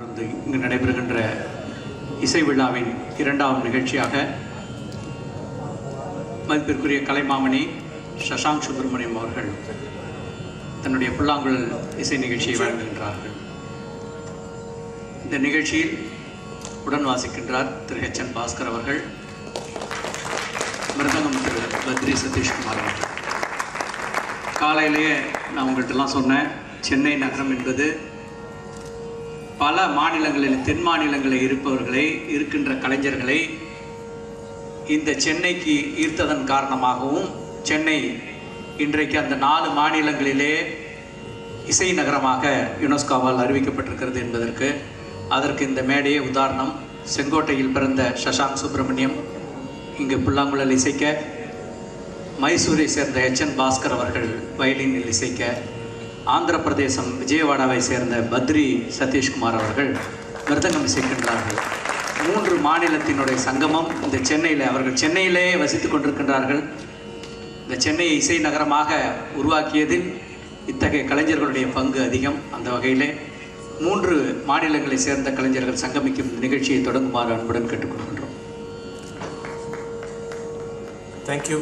தொடர்ந்து இங்கு நடைபெறுகின்ற இசை விழாவின் இரண்டாம் நிகழ்ச்சியாக மதிப்பிற்குரிய கலைமாமணி சசாங்க் சுப்பிரமணியம் அவர்கள் தன்னுடைய புல்லாங்குழல் இசை நிகழ்ச்சியை வழங்குகின்றார்கள். இந்த நிகழ்ச்சியில் உடன் வாசிக்கின்றார் திரு ஹெச் என். பாஸ்கர் அவர்கள் மிருதங்கம் திரு பத்ரி சதீஷ்குமார் அவர்கள். காலையிலேயே நான் உங்கள்கிட்டலாம் சொன்னேன் சென்னை நகரம் என்பது பல மாநிலங்களில் தென் மாநிலங்களில் இருப்பவர்களை இருக்கின்ற கலைஞர்களை இந்த சென்னைக்கு ஈர்த்ததன் காரணமாகவும் சென்னை இன்றைக்கு அந்த நாலு மாநிலங்களிலே இசை நகரமாக யுனெஸ்கோவால் அறிவிக்கப்பட்டிருக்கிறது என்பதற்கு அதற்கு இந்த மேடையே உதாரணம். செங்கோட்டையில் பிறந்த சசாங்க் சுப்பிரமணியம் இங்கு புல்லாங்குழல் இசைக்க மைசூரை சேர்ந்த எச் என் பாஸ்கர் அவர்கள் வயலினில் இசைக்க ஆந்திர பிரதேசம் விஜயவாடாவை சேர்ந்த பத்ரி சதீஷ்குமார் அவர்கள் மிருதங்கம் இசைக்கின்றார்கள். மூன்று மாநிலத்தினுடைய சங்கமம் இந்த சென்னையில் அவர்கள் சென்னையிலே வசித்துக் கொண்டிருக்கின்றார்கள். இந்த சென்னையை இசை நகரமாக உருவாக்கியதில் இத்தகைய கலைஞர்களுடைய பங்கு அதிகம் அந்த வகையிலே. மூன்று மாநிலங்களை சேர்ந்த கலைஞர்கள் சங்கமிக்கும் நிகழ்ச்சியை தொடங்குமாறு அன்புடன் கேட்டுக்கொள்கின்றோம். Thank you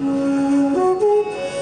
Thank you.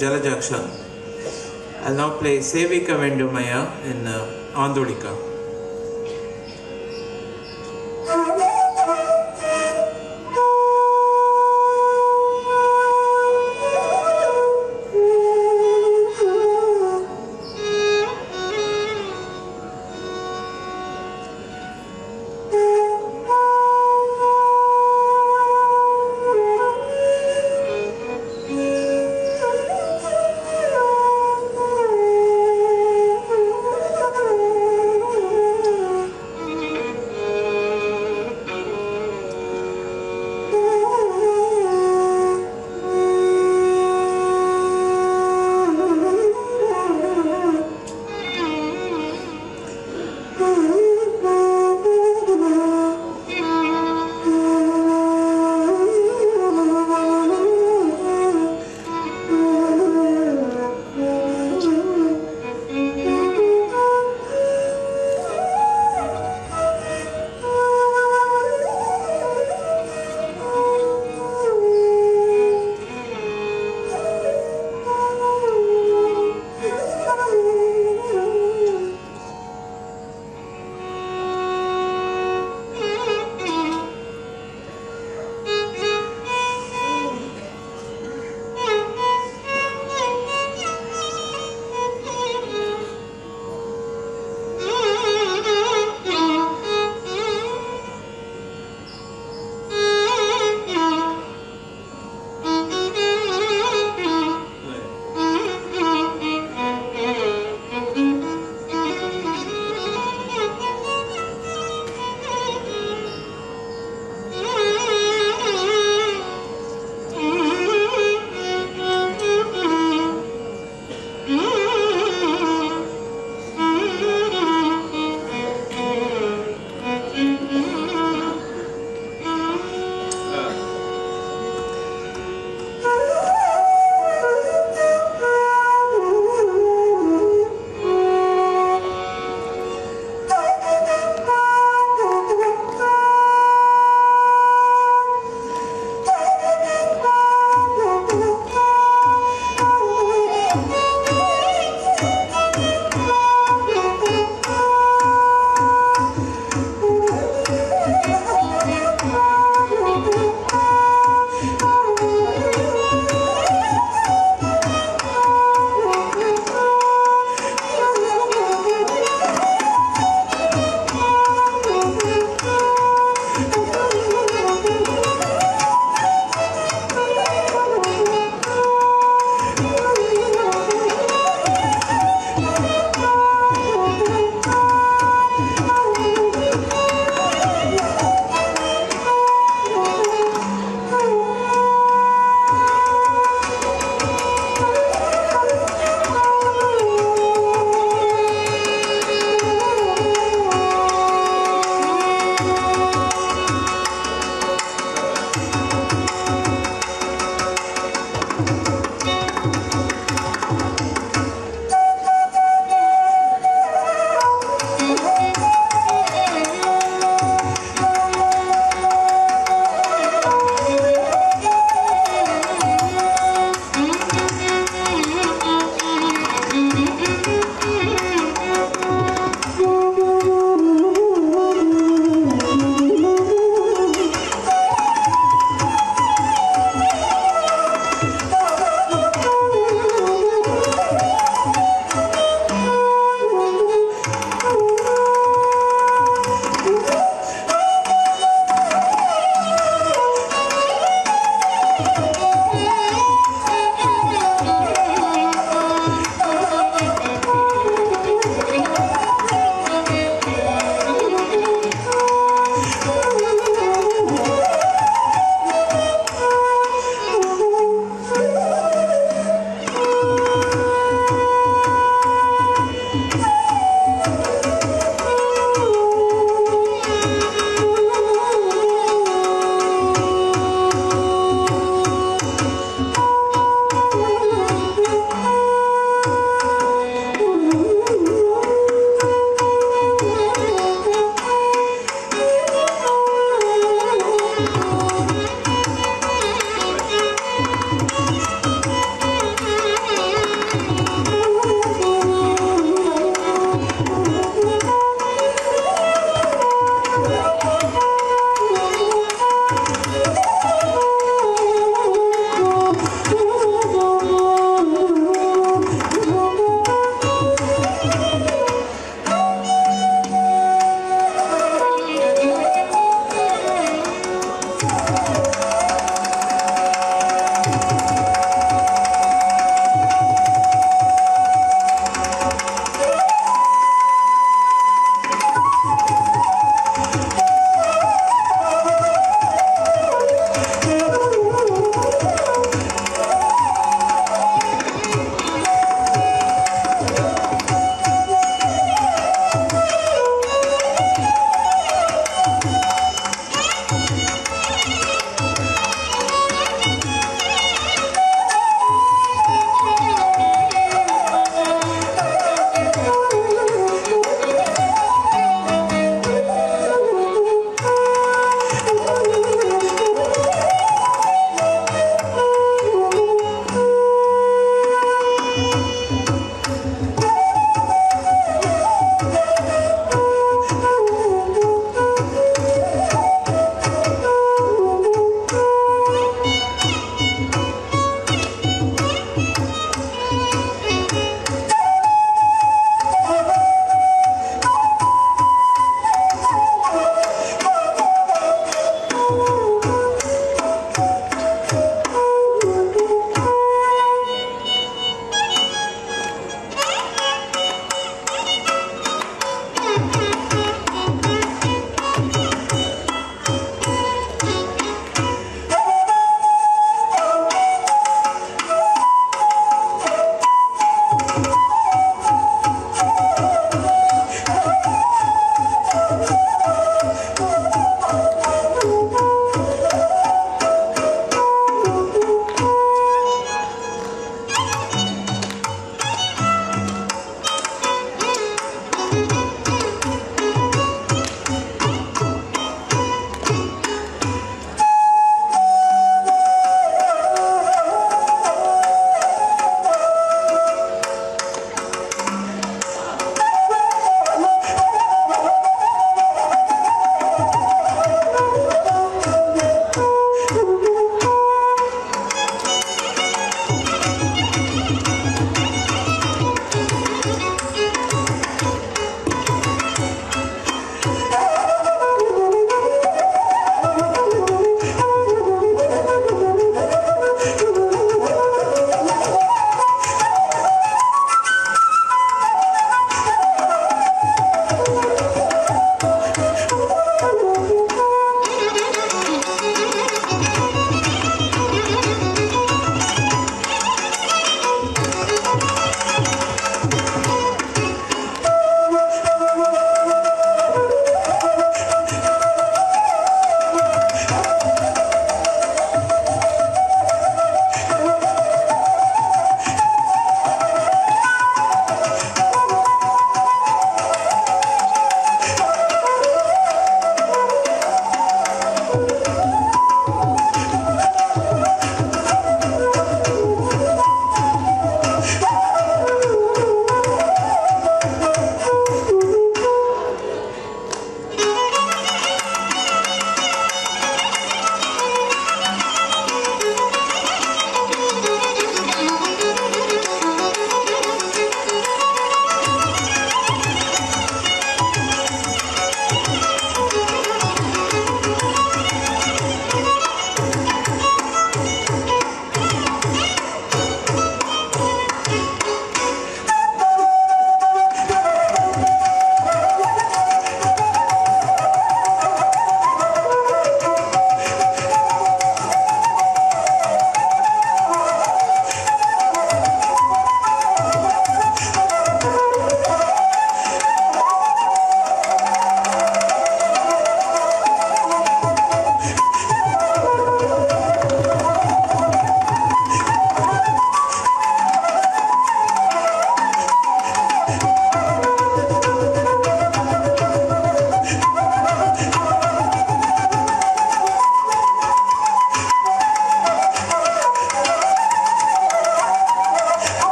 Hamsadvani Varnam Jalajaksha. I'll now play Sevika Vendumaya in uh, Andolika.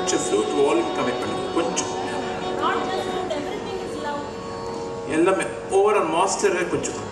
கொஞ்சம் ஃப்ளூட் வால்யூம் கம்மி பண்ணுங்க. கொஞ்சம். எல்லாமே ஓவரால் மாஸ்டரை கொஞ்சம்.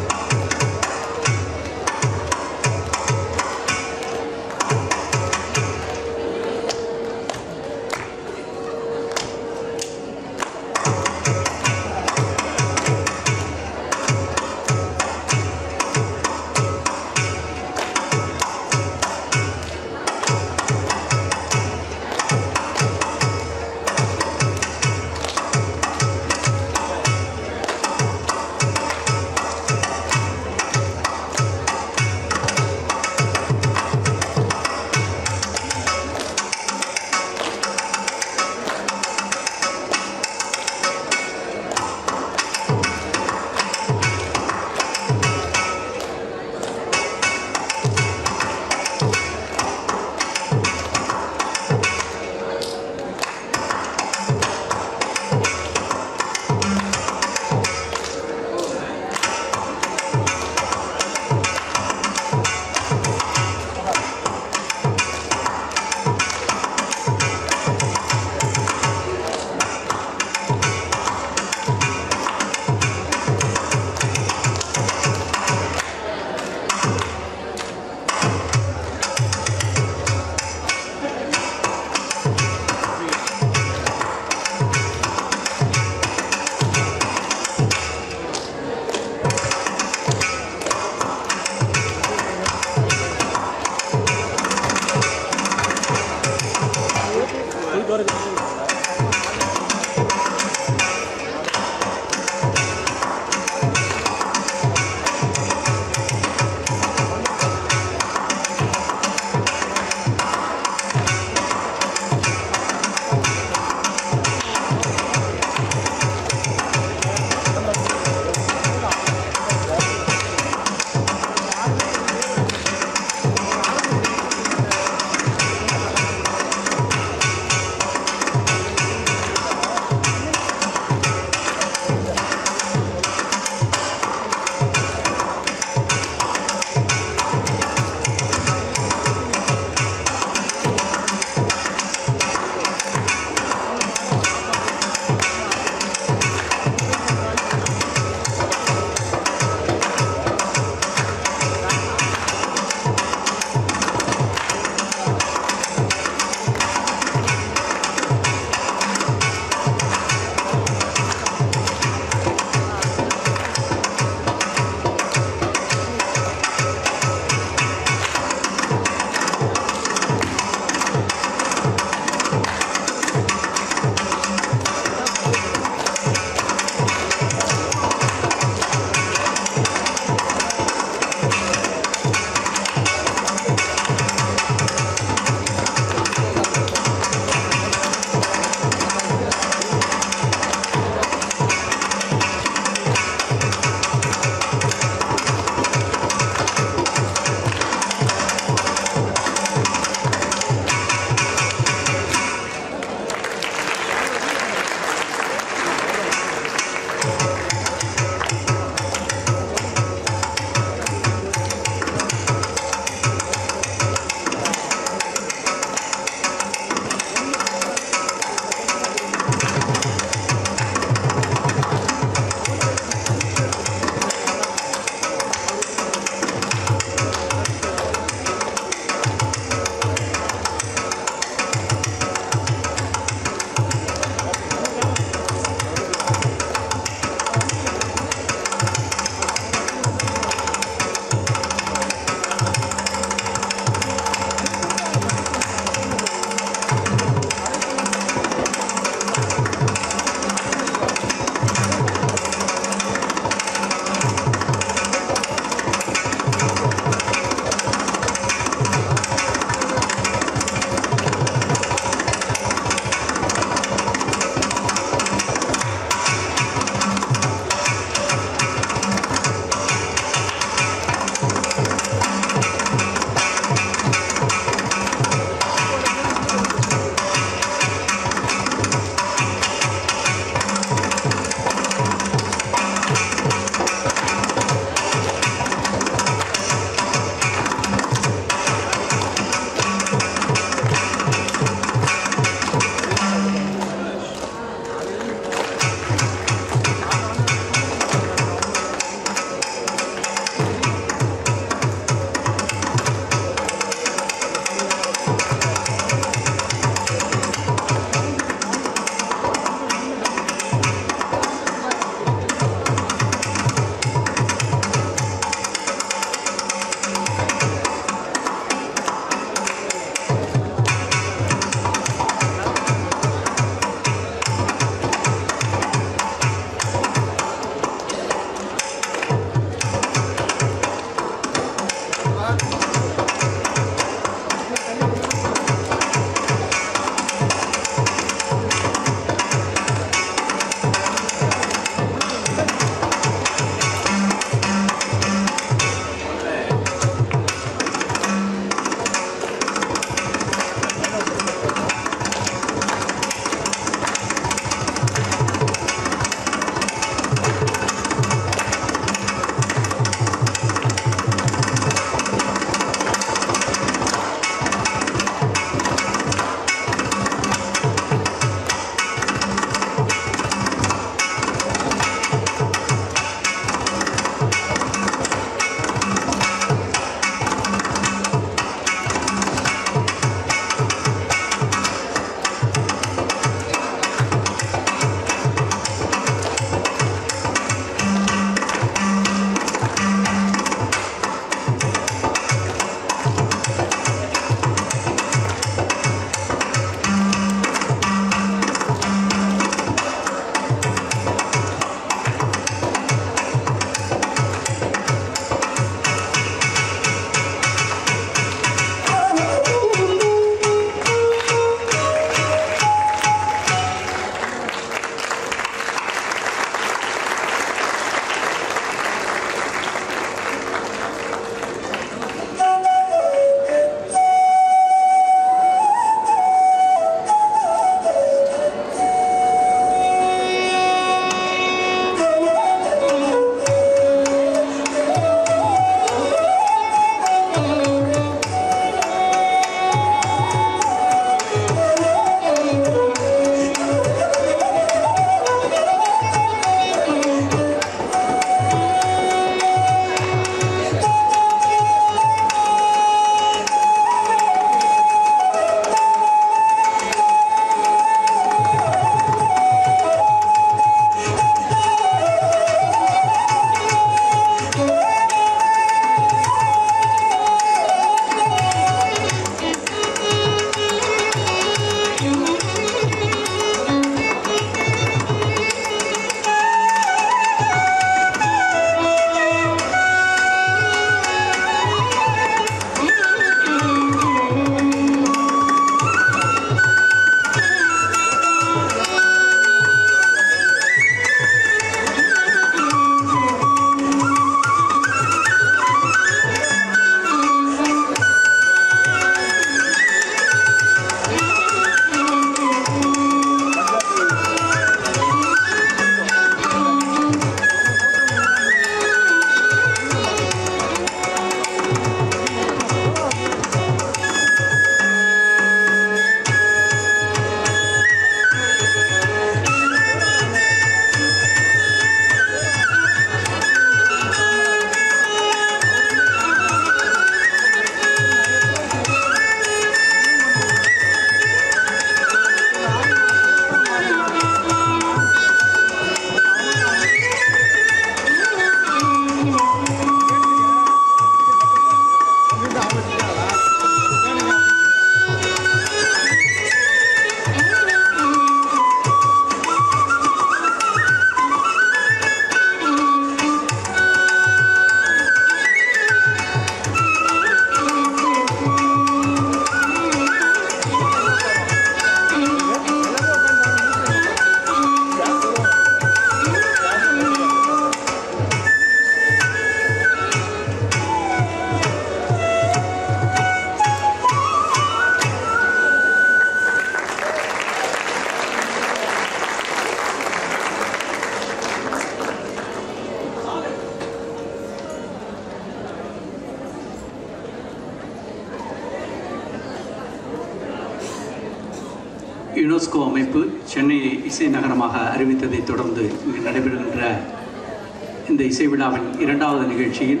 இசை விழாவின் இரண்டாவது நிகழ்ச்சியில்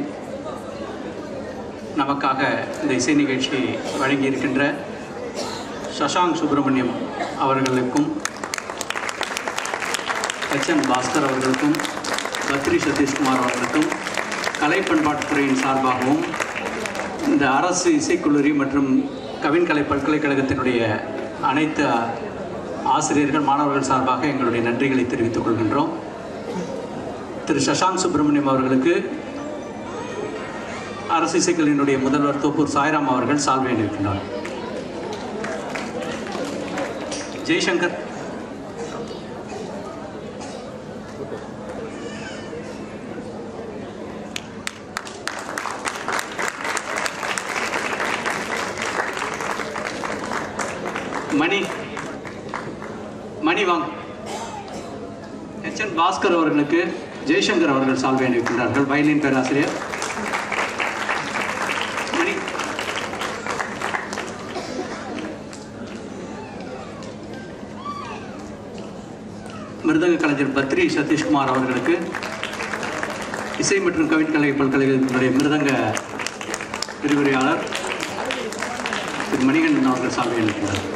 நமக்காக இந்த இசை நிகழ்ச்சியை வழங்கியிருக்கின்ற சசாங் சுப்பிரமணியம் அவர்களுக்கும் எச்என் பாஸ்கர் அவர்களுக்கும் பத்ரி சதீஷ்குமார் அவர்களுக்கும் கலை பண்பாட்டுத்துறையின் சார்பாகவும் இந்த அரசு இசைக்கல்லூரி மற்றும் கவின்கலை பல்கலைக்கழகத்தினுடைய அனைத்து ஆசிரியர்கள் மாணவர்கள் சார்பாக எங்களுடைய நன்றிகளை தெரிவித்துக் கொள்கின்றோம். திரு சசாந்த் சுப்பிரமணியம் அவர்களுக்கு அரசு இசைக்கலையினுடைய முதல்வர் தோப்பூர் சாய்ராம் அவர்கள் சால்வை அணிவிக்கின்றார். ஜெய்சங்கர் ஜெய்சங்கர் அவர்கள் சால்வை அணிவிக்கின்றார்கள். வயலின் பேராசிரியர். மிருதக கலைஞர் பத்ரி சதீஷ்குமார் அவர்களுக்கு இசை மற்றும் கவிக்கலை பல்கலைக்கழகத்தினுடைய மிருதங்க விரிவுரையாளர் திரு மணிகண்டன் அவர்கள் சால்வை அளிக்கிறார்